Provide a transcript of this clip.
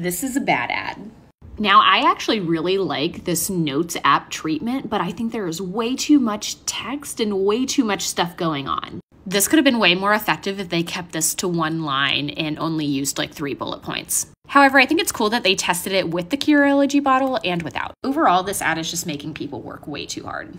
This is a bad ad. Now, I actually really like this Notes app treatment, but I think there is way too much text and way too much stuff going on. This could have been way more effective if they kept this to one line and only used like three bullet points. However, I think it's cool that they tested it with the Curology bottle and without. Overall, this ad is just making people work way too hard.